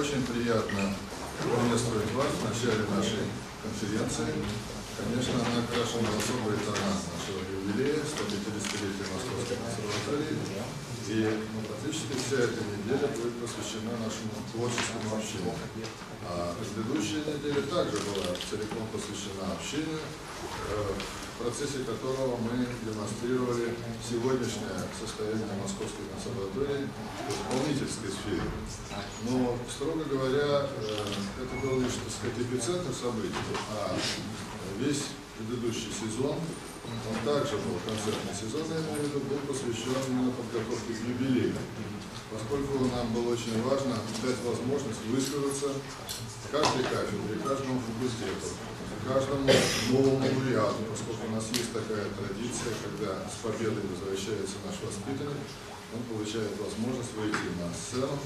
очень приятно приветствовать вас в начале нашей конференции. Конечно, она окрашена в особый тона нашего юбилея, 150-летия Московской консерватории. И ну, практически вся эта неделя будет посвящена нашему творческому общению. А предыдущая неделя также была целиком посвящена общению, э, в процессе которого мы демонстрировали сегодняшнее состояние Московской консерватории в исполнительской сфере. Но, строго говоря, э, это был лишь, так сказать, эпицентр событий, а весь предыдущий сезон, он также был концертный сезон, я имею в виду, был посвящен именно подготовке к юбилею. Поскольку нам было очень важно дать возможность высказаться каждой кафедре, каждому факультету, каждому новому лауреату, поскольку есть такая традиция, когда с победой возвращается наш воспитанник, он получает возможность выйти на сцену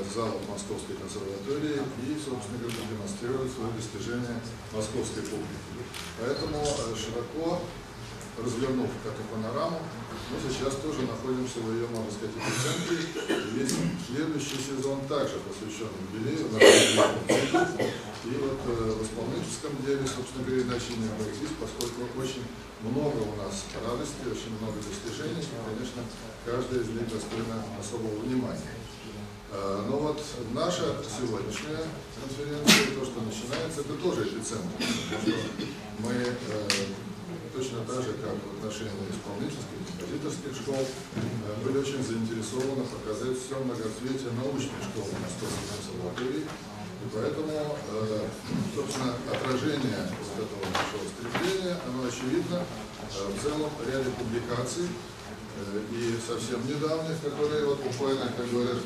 в зал Московской консерватории и, собственно говоря, демонстрировать свои достижения московской публике. Поэтому э, широко развернув эту панораму, мы сейчас тоже находимся в ее, можно сказать, эпицентре. Весь следующий сезон также посвящен юбилею, э, исполнительском деле, собственно говоря, иначе не обойтись, поскольку очень много у нас радости, очень много достижений, и, конечно, каждая из них достойна особого внимания. Э, но вот наша сегодняшняя конференция, то, что начинается, это тоже эпицентр. Мы э, точно так же, как в отношении исполнительских, композиторских школ, э, были очень заинтересованы показать все многоцветие научной школы Московской консерватории, и поэтому, э, собственно, отражение вот этого нашего стремления, оно очевидно э, в целом ряде публикаций, э, и совсем недавних, которые вот буквально, как говорят,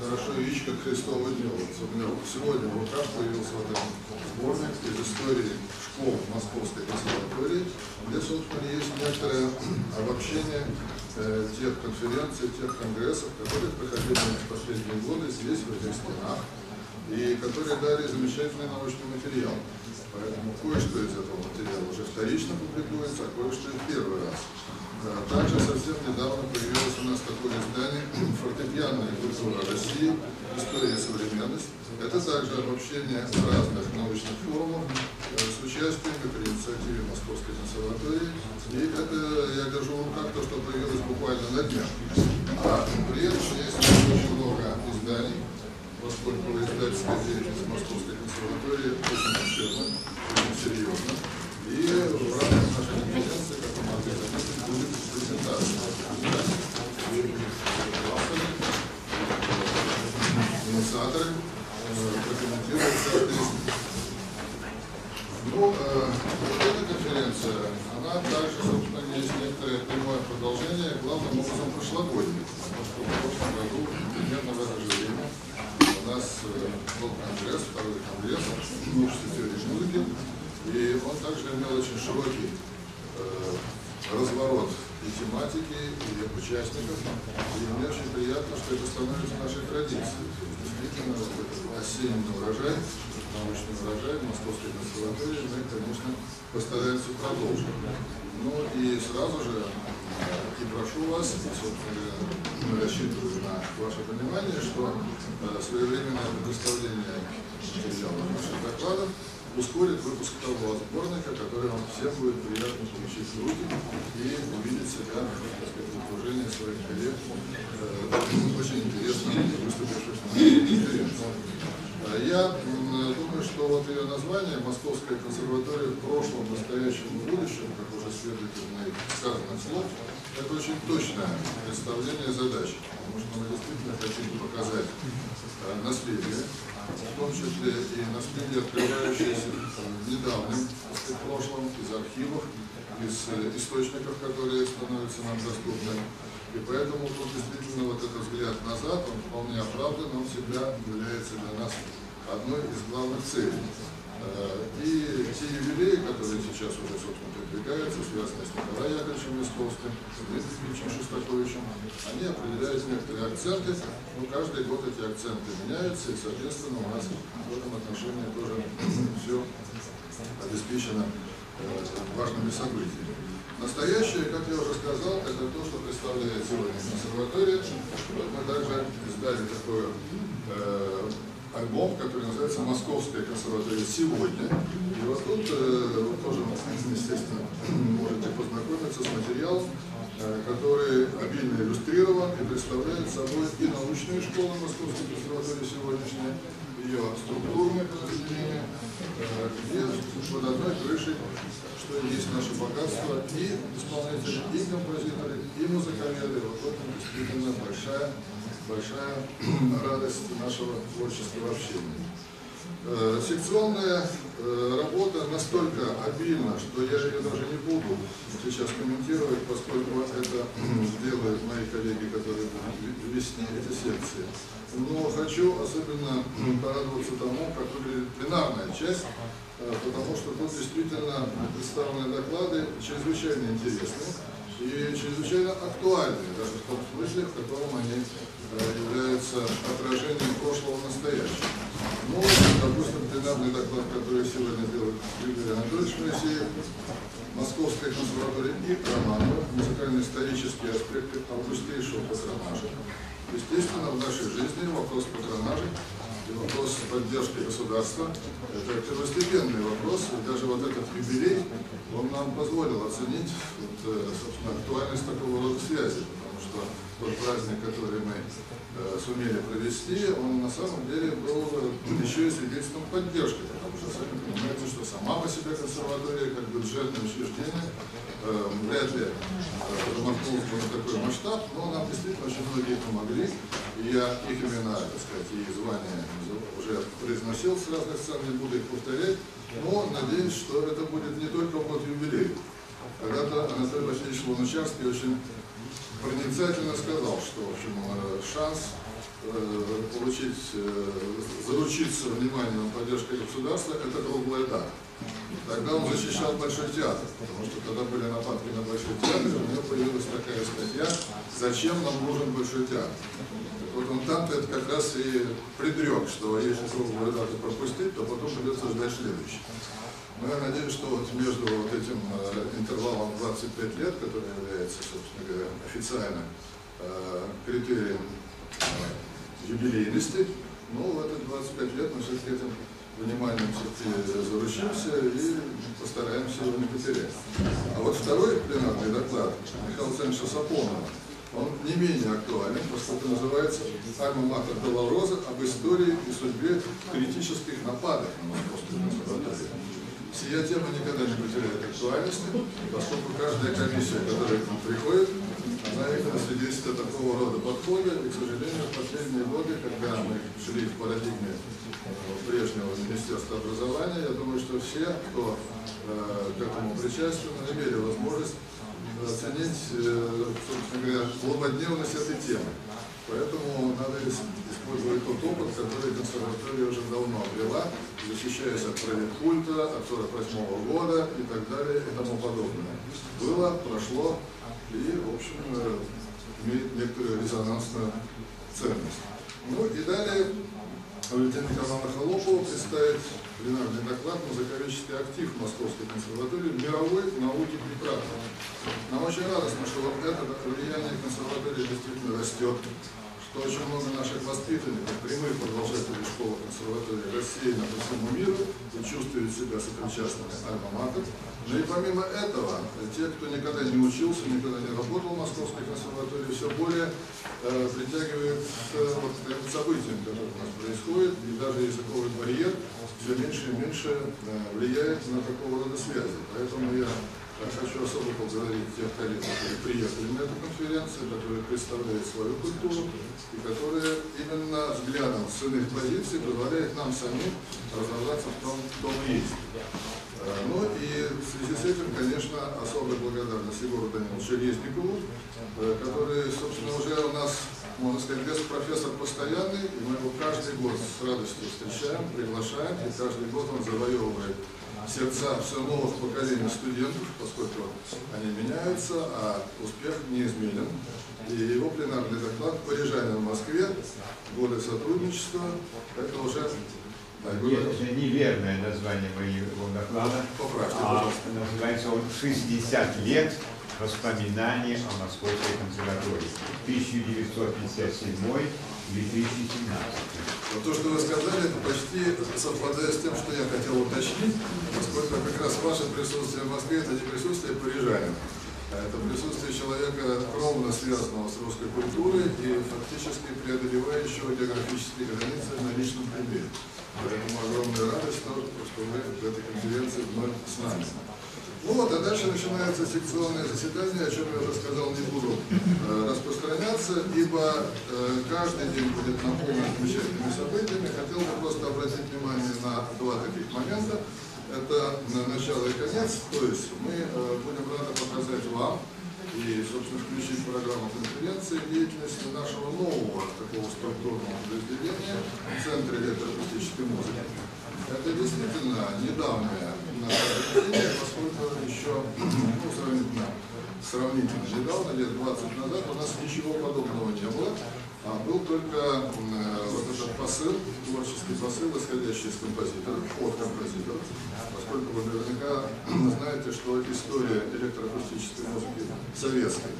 хорошо яичко к Христову дню. Вот сегодня в руках появился вот этот сборник из истории школ Московской консерватории, где, собственно, есть некоторое обобщение тех конференций, тех конгрессов, которые проходили в последние годы здесь, в этих стенах и которые дали замечательный научный материал. Поэтому кое-что из этого материала уже вторично публикуется, а кое-что и первый раз. Также совсем недавно появилось у нас такое издание «Фортепианная культура России. История и современность». Это также обобщение разных научных форумов э, с участием и при инициативе Московской консерватории. И это я держу в руках то, что появилось буквально на днях. А при этом есть очень много изданий, поскольку издательская деятельность Московской консерватории очень серьезна. И в рамках нашей конференции, как мы могли заметить, будет презентация инициаторы прокомментируют каждый из них. Ну, э, вот эта конференция, она также, собственно, есть некоторое прямое продолжение, главным образом прошлогодней, потому что в прошлом году, примерно в это же время, у нас э, был конгресс, второй конгресс в обществе теории музыки, и он также имел очень широкий э, разворот и тематики, и участников. И мне очень приятно, что это становится нашей традицией. Действительно, вот осенний урожай, научный урожай в Московской консерватории мы, конечно, постараемся продолжить. Ну и сразу же и прошу вас, собственно, рассчитываю на ваше понимание, что э, своевременное предоставление материалов наших докладов ускорит выпуск того сборника, который вам всем будет приятно получить в руки и увидеть себя в окружении своих коллег, э, очень интересно выступивших на конференции. А я думаю, что вот ее название «Московская консерватория в прошлом, настоящем и будущем», как уже следует из моих сказанных слов, это очень точное представление задачи, потому что мы действительно хотим показать э, наследие, в том числе и наследие, открывающееся недавним в прошлом, из архивов, из э, источников, которые становятся нам доступны. И поэтому тут действительно вот этот взгляд назад, он вполне оправдан, он всегда является для нас одной из главных целей. Э, и те юбилеи, которые сейчас уже, собственно, продвигаются, связанные с Николаем Яковлевичем Мисковским, с Дмитрием Шестаковичем, они определяют некоторые акценты, но каждый год эти акценты меняются, и, соответственно, у нас в этом отношении тоже все обеспечено э, важными событиями. Настоящее, как я уже сказал, это то, что представляет сегодня консерватория. Вот мы также издали такой э, альбом, который называется «Московская консерватория сегодня». И вот тут э, вы тоже, естественно, можете познакомиться с материалом, э, который обильно иллюстрирован и представляет собой и научную школу Московской консерватории сегодняшней, ее структурное подразделение, э, где под одной крышей что есть наше богатство и исполнители, и композиторы, и музыковеды. Вот в этом действительно большая, большая радость нашего творческого общения. Э, секционная э, работа настолько обильна, что я ее даже не буду сейчас комментировать, поскольку это делают мои коллеги, которые будут вести эти секции. Но хочу особенно порадоваться тому, как выглядит пленарная часть, Э, потому что тут действительно представлены доклады чрезвычайно интересные и чрезвычайно актуальные, даже в том смысле, в котором они э, являются отражением прошлого настоящего. Ну, допустим, пленарный доклад, который сегодня делает Игорь Анатольевич Моисеев, Московская консерватория и Романова, музыкально-исторические аспекты августейшего патронажа. Естественно, в нашей жизни вопрос патронажа и вопрос поддержки государства – это первостепенный вопрос. И даже вот этот юбилей, он нам позволил оценить вот, э, собственно, актуальность такого рода связи, потому что тот праздник, который мы э, сумели провести, он на самом деле был еще и свидетельством поддержки, потому что сами понимаете, что сама по себе консерватория, как бюджетное учреждение, э, вряд ли бы на такой масштаб, но нам действительно очень многие помогли, я их имена, так сказать, и звания уже произносил с разных сцен, не буду их повторять, но надеюсь, что это будет не только год юбилей. Когда-то Анатолий Васильевич Луначарский очень проницательно сказал, что в общем, э, шанс э, получить, э, заручиться вниманием поддержкой государства, это круглая дата. Тогда он защищал Большой театр, потому что когда были нападки на Большой театр, у него появилась такая статья «Зачем нам нужен Большой театр?». Вот он там-то это как раз и предрек, что если круглую дату пропустить, то потом придется ждать следующий. Но я надеюсь, что вот между вот этим э, интервалом 25 лет, который является, собственно говоря, официально э, критерием э, юбилейности, ну, в этот 25 лет мы все-таки этим вниманием все-таки заручимся и постараемся его не потерять. А вот второй пленарный доклад Михаила Александровича Сапонова, он не менее актуален, поскольку называется «Альма-Матер Белороза об истории и судьбе критических нападок на Московскую консерваторию». Сия тема никогда не потеряет актуальности, поскольку каждая комиссия, которая к нам приходит, она именно свидетельствует такого рода подхода, и, к сожалению, в последние годы, когда мы шли в парадигме прежнего Министерства образования, я думаю, что все, кто э, к этому причастен, имели возможность оценить, э, собственно говоря, злободневность этой темы. Поэтому надо использовать тот опыт, который консерватория уже давно обрела, защищаясь от культа, от 48 -го года и так далее и тому подобное. Было, прошло и, в общем, э, имеет некоторую резонансную ценность. Ну и далее Валентина Николаевна Холопова представит пленарный доклад «Музыковедческий актив Московской консерватории мировой науки прекрасно». Нам очень радостно, что вот это влияние консерватории действительно растет, что очень много наших воспитанников, прямых продолжателей школы консерватории рассеяно по всему миру и чувствуют себя сопричастными альма-матер. Но и помимо этого, те, кто никогда не учился, никогда не работал в Московской консерватории, все более э, притягивают э, вот, к событиям, которые у нас происходят, и даже языковой барьер все меньше и меньше э, влияет на такого рода связи. Поэтому я хочу особо поблагодарить тех коллег, которые приехали на эту конференцию, которые представляют свою культуру и которые именно взглядом с иных позиций позволяют нам самим разобраться в том, кто мы есть. Э, ну и в связи с этим, конечно, особая благодарность Егору Даниловичу Резникову, э, который, собственно, уже у нас, можно сказать, профессор постоянный, и мы его каждый год с радостью встречаем, приглашаем, и каждый год он завоевывает сердца все новых поколений студентов, поскольку они меняются, а успех неизменен. И его пленарный доклад «Парижане в Москве. Годы сотрудничества» – это уже нет, это неверное название моего доклада. Поправьте, а, называется он «60 лет воспоминания о Московской консерватории 1957-2017. Вот то, что вы сказали, это почти совпадает с тем, что я хотел уточнить, ваше присутствие в Москве – это не присутствие парижанина, а это присутствие человека, кровно связанного с русской культурой и фактически преодолевающего географические границы на личном примере. Поэтому огромная радость, что вы в этой конференции вновь с нами. Ну вот, а дальше начинается секционное заседание, о чем я уже сказал, не буду э, распространяться, ибо э, каждый день будет наполнен замечательными событиями. Хотел бы просто обратить внимание на два таких момента. Это на начало и конец, то есть мы э, будем рады показать вам и, собственно, включить в программу конференции деятельность нашего нового такого структурного подразделения в Центре электроакустической музыки. Это действительно недавнее наше поскольку еще ну, сравнительно, сравнительно недавно, лет 20 назад, у нас ничего подобного не было. А был только посыл, творческий посыл, исходящий из композиторов, от композиторов, поскольку вы наверняка знаете, что история электроакустической музыки советской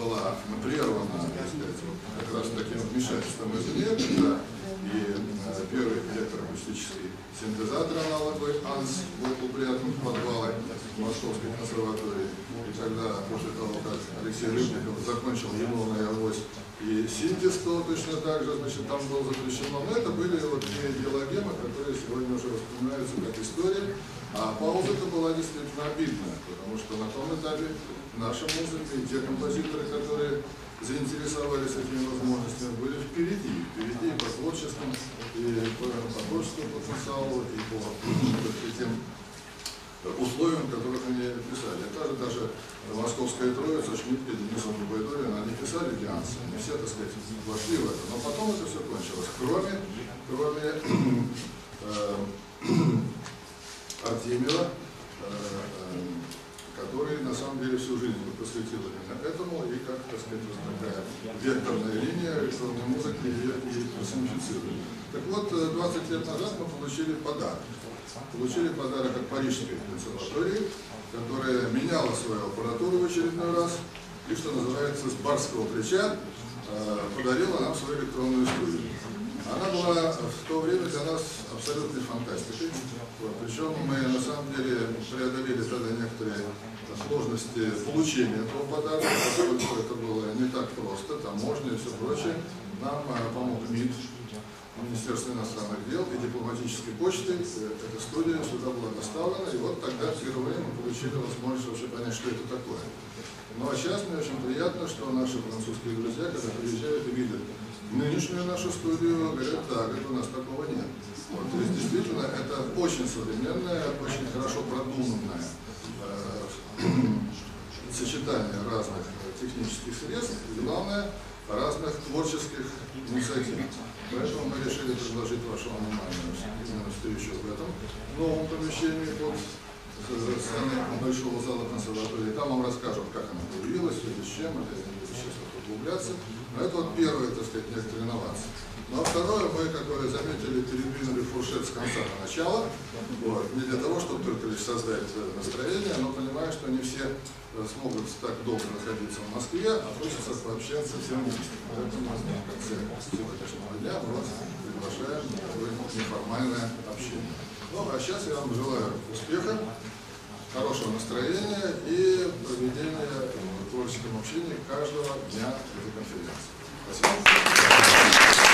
была прервана, так сказать, как раз таким вмешательством извне, когда и э, первый электроакустический синтезатор аналоговый АНС был упрятан в подвалы Московской консерватории. И тогда, после того, как Алексей Рыбников закончил лимонный авось и синтез, то точно так же, значит, там было запрещено. Но это были вот те идеологемы, которые сегодня уже воспринимаются как история. А пауза-то была действительно обидная, потому что на том этапе наша музыка и те композиторы, которые заинтересовались этими возможностями, были впереди, впереди по творческому, и по, по творческому потенциалу, и по, по тем условиям, которых они писали. Это же даже Московская Троица, Шмидт, Денисов Губайдулин, они писали диансы, они все, так сказать, вошли в это. Но потом это все кончилось. Кроме, кроме э, Артемьева, э, э, который на самом деле всю жизнь посвятил именно этому, и как, так сказать, вот такая векторная линия электронной музыки и персонифицирует. Так вот, 20 э, лет назад мы получили подарок. Получили подарок от Парижской консерватории, которая меняла свою аппаратуру в очередной раз, и, что называется, с барского плеча э, подарила нам свою электронную студию. Она была в то время для нас абсолютной фантастикой. Причем мы на самом деле преодолели тогда некоторые сложности получения этого подарка, поскольку это было не так просто, таможня и все прочее. Нам а, помог МИД, Министерство иностранных дел и дипломатической почты. Эта студия сюда была доставлена, и вот тогда впервые мы получили возможность вообще понять, что это такое. Ну а сейчас мне очень приятно, что наши французские друзья, когда приезжают и видят нынешнюю нашу студию, говорят, так, это у нас такого нет. Вот, то есть действительно это очень современная, очень хорошо продуманная сочетание разных технических средств и, главное, разных творческих инициатив. Поэтому мы решили предложить вашему вниманию именно встречу в этом новом помещении под стороны большого зала консерватории. Там вам расскажут, как она появилась, с чем это, не буду сейчас углубляться. Но это вот первая, так сказать, некоторые инновации. Ну а второе, мы, которые заметили, передвинули фуршет с конца до начала. Вот, не для того, чтобы только лишь создать э, настроение, но понимая, что не все э, смогут так долго находиться в Москве, а хочется пообщаться всем. Поэтому в конце сегодняшнего дня мы вас приглашаем на такое неформальное общение. Ну, а сейчас я вам желаю успеха, хорошего настроения и проведения творческом общении каждого дня этой конференции. Спасибо.